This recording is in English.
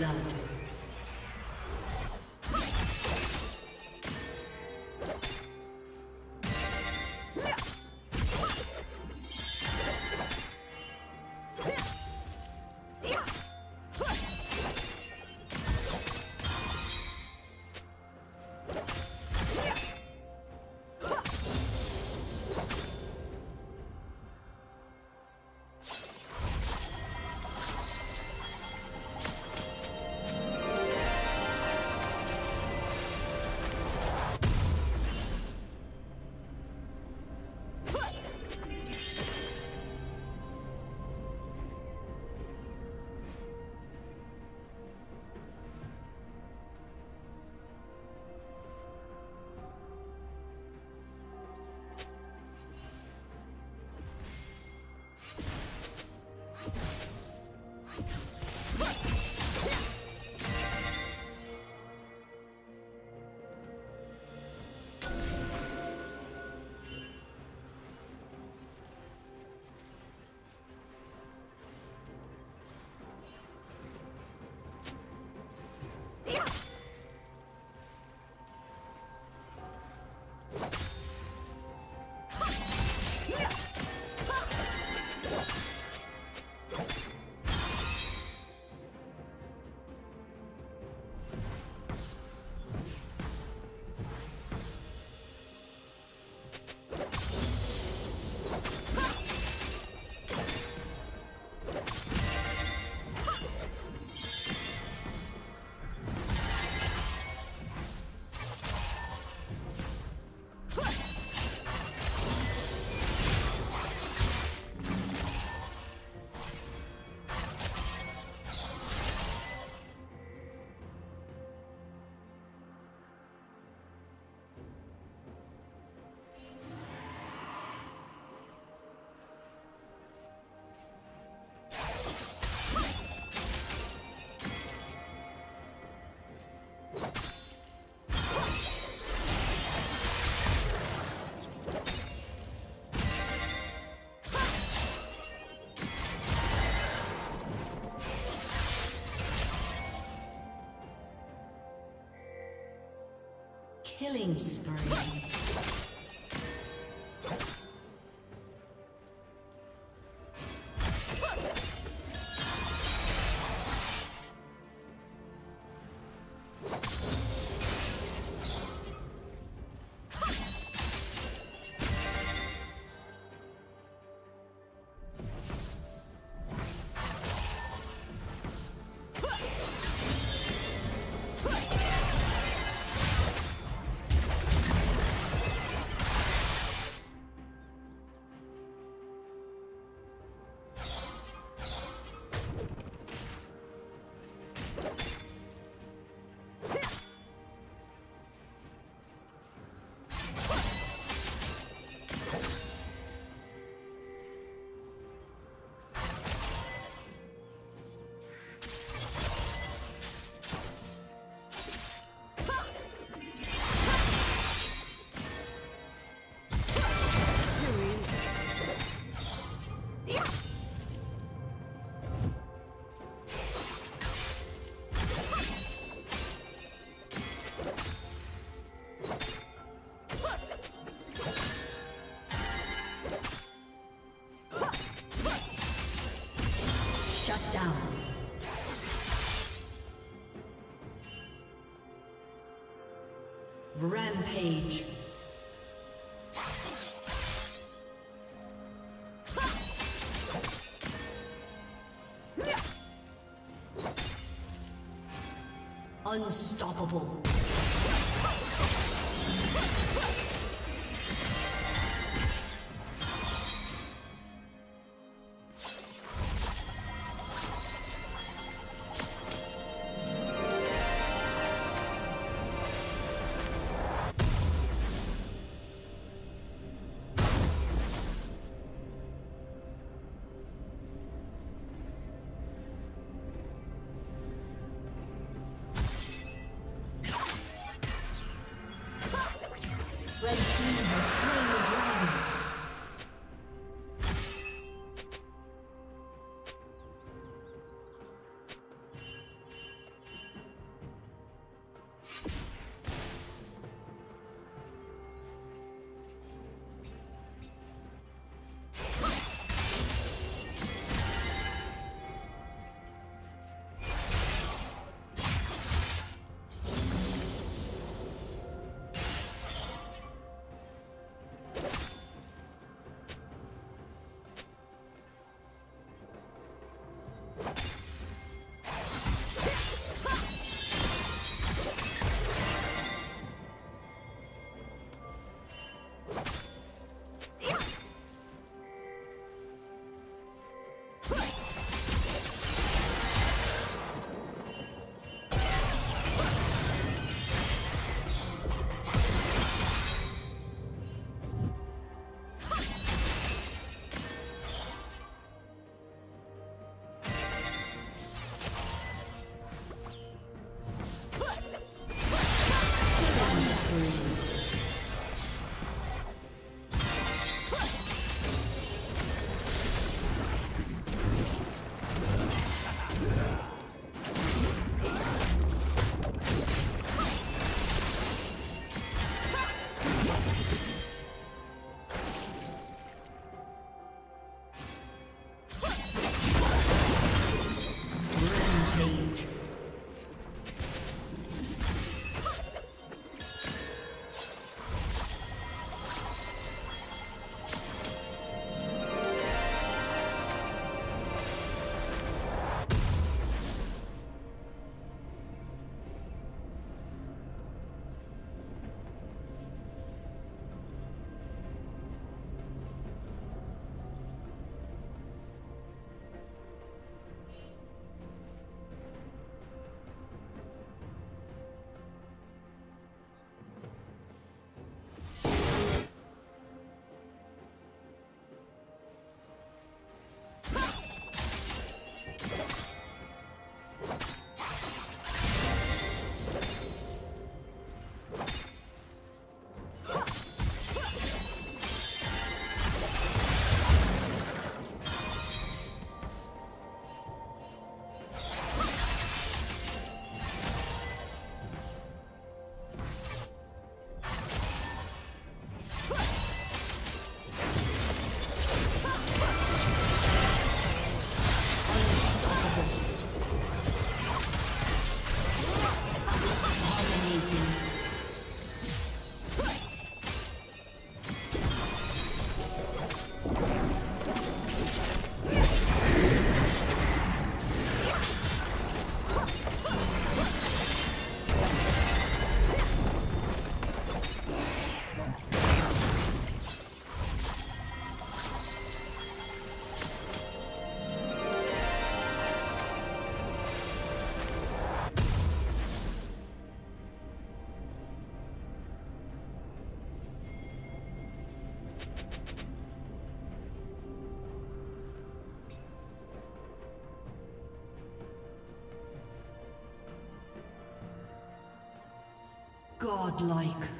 Yeah. Killing spree. Rampage. Unstoppable. Godlike.